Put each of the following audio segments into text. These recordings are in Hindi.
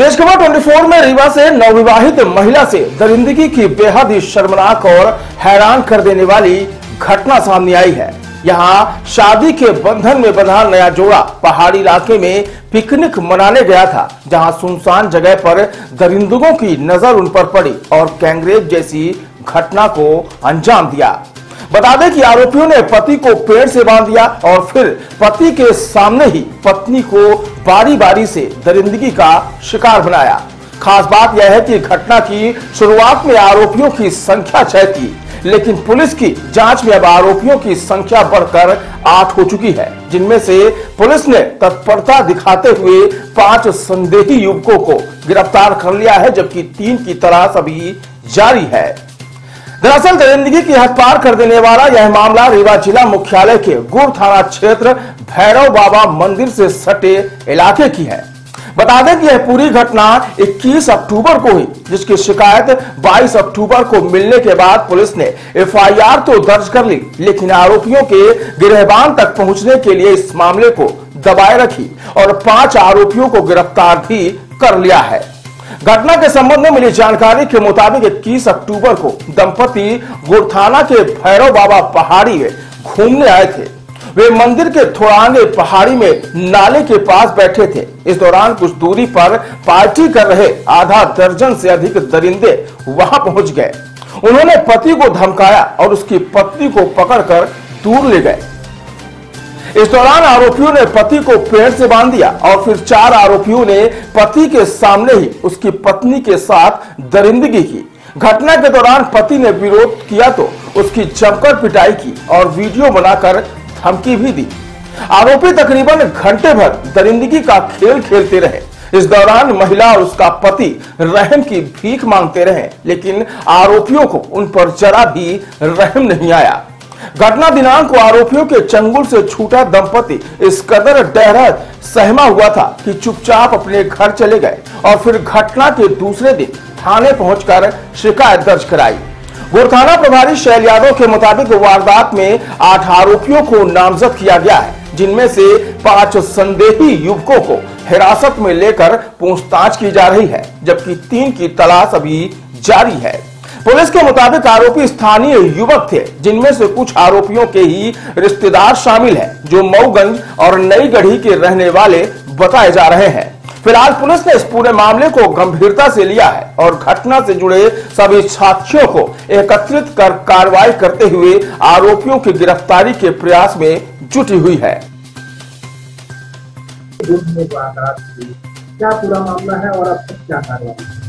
तेज खबर 24 में रीवा से नवविवाहित महिला से दरिंदगी की बेहद ही शर्मनाक और हैरान कर देने वाली घटना सामने आई है। यहाँ शादी के बंधन में बंधा नया जोड़ा पहाड़ी इलाके में पिकनिक मनाने गया था, जहाँ सुनसान जगह पर दरिंदगों की नज़र उन पर पड़ी और कैंगरेज जैसी घटना को अंजाम दिया। बता दें कि आरोपियों ने पति को पेड़ से बाँध दिया और फिर पति के सामने ही पत्नी को बारी बारी से दरिंदगी का शिकार बनाया। खास बात यह है कि घटना की शुरुआत में आरोपियों की संख्या छह थी, लेकिन पुलिस की जाँच में अब आरोपियों की संख्या बढ़कर आठ हो चुकी है, जिनमें से पुलिस ने तत्परता दिखाते हुए पाँच संदेही युवकों को गिरफ़्तार कर लिया है, जबकि तीन की तलाश अभी जारी है। दरअसल दरिंदगी की हद पार कर देने वाला यह मामला रीवा जिला मुख्यालय के गुर थाना क्षेत्र भैरव बाबा मंदिर से सटे इलाके की है। बता दें कि यह पूरी घटना 21 अक्टूबर को हुई, जिसकी शिकायत 22 अक्टूबर को मिलने के बाद पुलिस ने एफआईआर तो दर्ज कर ली, लेकिन आरोपियों के गिरहबान तक पहुँचने के लिए इस मामले को दबाए रखी और पाँच आरोपियों को गिरफ़्तार भी कर लिया है। घटना के संबंध में मिली जानकारी के मुताबिक 21 अक्टूबर को दंपति गुरथाना के भैरव बाबा पहाड़ी में घूमने आए थे। वे मंदिर के थोड़ा आगे पहाड़ी में नाले के पास बैठे थे। इस दौरान कुछ दूरी पर पार्टी कर रहे आधा दर्जन से अधिक दरिंदे वहाँ पहुँच गए। उन्होंने पति को धमकाया और उसकी पत्नी को पकड़कर दूर ले गए। इस दौरान आरोपियों ने पति को पेड़ से बाँध दिया और फिर चार आरोपियों ने पति के सामने ही उसकी पत्नी के साथ दरिंदगी की। घटना के दौरान पति ने विरोध किया तो उसकी जमकर पिटाई की और वीडियो बनाकर धमकी भी दी। आरोपी तकरीबन घंटे भर दरिंदगी का खेल खेलते रहे। इस दौरान महिला और उसका पति रहम की भीख मांगते रहे, लेकिन आरोपियों को उन पर जरा भी रहम नहीं आया। घटना दिनांक को आरोपियों के चंगुल से छूटा दंपति। इस कदर डहरा सहमा हुआ था कि चुपचाप अपने घर चले गए और फिर घटना के दूसरे दिन थाने पहुंचकर शिकायत दर्ज कराई। गोरखाना प्रभारी शैल यादव के मुताबिक वारदात में आठ आरोपियों को नामजद किया गया है, जिनमें से पाँच संदेही युवकों को हिरासत में लेकर पूछताछ की जा रही है, जबकि तीन की तलाश अभी जारी है। पुलिस के मुताबिक आरोपी स्थानीय युवक थे, जिनमें से कुछ आरोपियों के ही रिश्तेदार शामिल हैं, जो मऊगंज और नई गढ़ी के रहने वाले बताए जा रहे हैं। फ़िलहाल पुलिस ने इस पूरे मामले को गंभीरता से लिया है और घटना से जुड़े सभी साक्ष्यों को एकत्रित कर कार्रवाई करते हुए आरोपियों की गिरफ्तारी के प्रयास में जुटी हुई है। क्या पूरा मामला है और अब क्या कार्रवाई?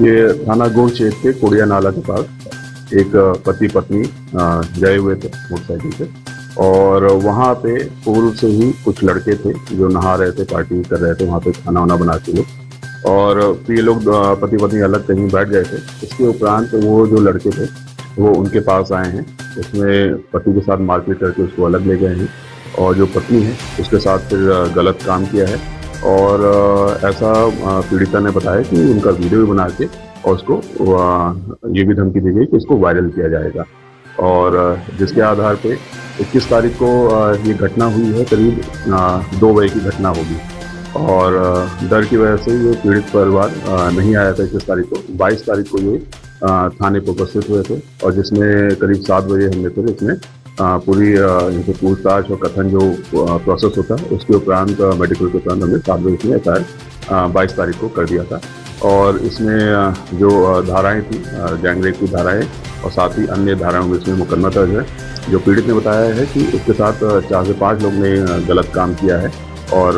ये थाना गुड़ चेक के कोड़िया नाला के पास एक पति पत्नी गए हुए थे मोटरसाइकिल से। और वहाँ पे पूर्व से ही कुछ लड़के थे जो नहा रहे थे, पार्टी कर रहे थे, वहाँ पे खाना वाना बना के। लोग और ये लोग पति पत्नी अलग कहीं बैठ गए थे। इसके उपरांत वो जो लड़के थे, वो उनके पास आए हैं। उसमें पति के साथ मारपीट करके उसको अलग ले गए हैं। और जो पत्नी है, उसके साथ फिर गलत काम किया है। और ऐसा पीड़िता ने बताया कि उनका वीडियो भी बना के और उसको ये भी धमकी दी गई कि इसको वायरल किया जाएगा। और जिसके आधार पे 21 तारीख को ये घटना हुई है, करीब दो बजे की घटना होगी। और डर की वजह से ये पीड़ित परिवार नहीं आया था इक्कीस तारीख को। 22 तारीख को ये थाने पर उपस्थित हुए थे और जिसमें करीब सात बजे हमने फिर इसमें पूरी इनसे पूछताछ और कथन जो प्रोसेस होता है, उसके उपरांत मेडिकल के उपरांत हमने सात बजे एफ़ आई बाईस तारीख को कर दिया था। और इसमें जो धाराएँ थी गैंगरेप की धाराएँ और साथ ही अन्य धाराओं में इसमें मुकदमा दर्ज है। जो पीड़ित ने बताया है कि उसके साथ चार से पाँच लोग ने गलत काम किया है और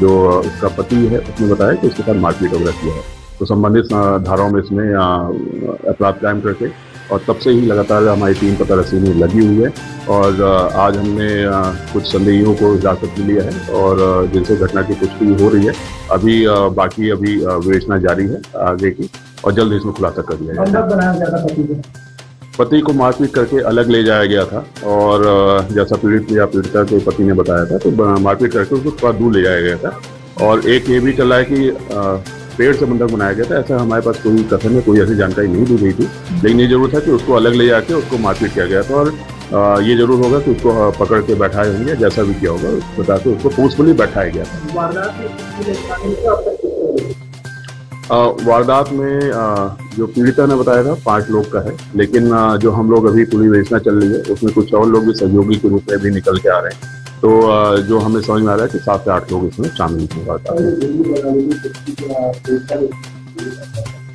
जो उसका पति है, उसने बताया कि उसके साथ मारपीट वगैरह किया है। तो संबंधित धाराओं में इसमें अपराध कायम करके और तब से ही लगातार हमारी टीम पता रसी में लगी हुई है। और आज हमने कुछ संदेहियों को हिरासत में लिया है और जिनसे घटना की पुष्टि हो रही है। अभी बाकी अभी विवेचना जारी है आगे की और जल्द इसमें खुलासा कर दिया जाएगा। पति को? मारपीट करके अलग ले जाया गया था और जैसा पीड़ित या पीड़िता के पति ने बताया था तो मारपीट करके उसको थोड़ा दूर ले जाया गया था। और एक ये भी चल है कि पेड़ से बंधक बनाया गया था ऐसा हमारे पास कोई कथन में कोई ऐसी जानकारी नहीं दी गई थी। लेकिन ये ज़रूर था कि उसको अलग ले जाके उसको मारपीट किया गया था और अ, ये ज़रूर होगा कि उसको पकड़ के बैठाए होंगे जैसा भी किया होगा बता के उसको फोर्सफुली बैठाया गया था। वारदात में जो पीड़िता ने बताया था पाँच लोग का है लेकिन जो हम लोग अभी पुलिस विवेचना चल रही है उसमें कुछ और लोग भी सहयोगी के रूप में भी निकल के आ रहे हैं। तो जो हमें समझ में आ रहा है कि सात से आठ लोग इसमें शामिल हैं। वारदात में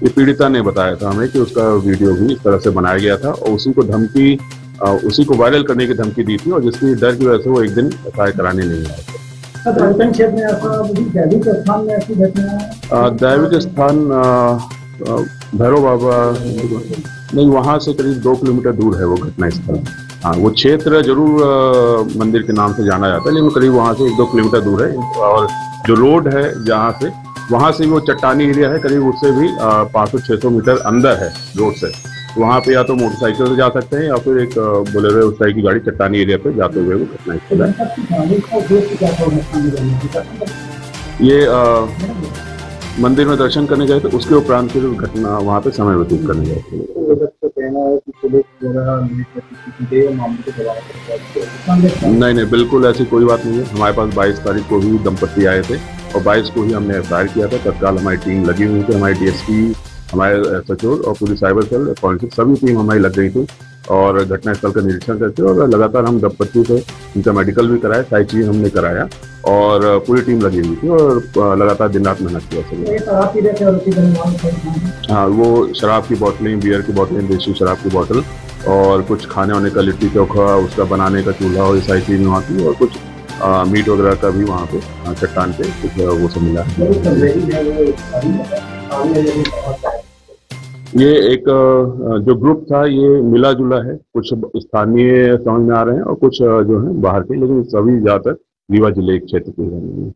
ये पीड़िता ने बताया था हमें कि उसका वीडियो भी इस तरह से बनाया गया था और उसी को धमकी उसी को वायरल करने की धमकी दी थी और जिसकी डर की वजह से वो एक दिन एफ़ कराने नहीं आया था। दैविक स्थान भैरव बाबा नहीं वहाँ से करीब दो किलोमीटर दूर है वो घटना स्थल हाँ वो क्षेत्र ज़रूर मंदिर के नाम से जाना जाता है लेकिन करीब वहाँ से एक दो किलोमीटर दूर है। और जो रोड है जहाँ से वहाँ से वो चट्टानी एरिया है करीब उससे भी पाँच सौ छः सौ मीटर अंदर है रोड से। वहाँ पे या तो मोटरसाइकिल से जा सकते हैं या फिर एक बोलेरो उस तरह की गाड़ी चट्टानी एरिया पे जाते हुए वो घटना स्थल है। ये अ, मंदिर में दर्शन करने गए थे उसके उपरांत फिर घटना वहाँ पे समय व्यतीत करने गए। थे तो नहीं नहीं, बिल्कुल ऐसी कोई बात नहीं है। हमारे पास 22 तारीख को ही दंपति आए थे और 22 को ही हमने एफ़ किया था। तत्काल हमारी टीम लगी हुई थी, हमारी डीएसपी, हमारे सचिव और पुलिस साइबर सेल, फॉरेंसिक, सभी टीम हमारी लग गई थी। और घटनास्थल का निरीक्षण करते और लगातार हम दंपति से उनका मेडिकल भी कराया सारी चीज़ हमने कराया और पूरी टीम लगी हुई थी और लगातार दिन रात मेहनत किया थे हाँ वो शराब की बोतलें बियर की बोतलें देसी शराब की बोतल और कुछ खाने वाने का लिट्टी चोखा उसका बनाने का चूल्हा और ये सारी चीज़ वहाँ थी और कुछ आ, मीट वगैरह का भी वहाँ पे चट्टान पे कुछ वो सब मिला। ये एक जो ग्रुप था, ये मिला जुला है कुछ स्थानीय समझ में आ रहे हैं और कुछ जो है बाहर के, लेकिन सभी ज़्यादातर रीवा ज़िले के क्षेत्र के रहने।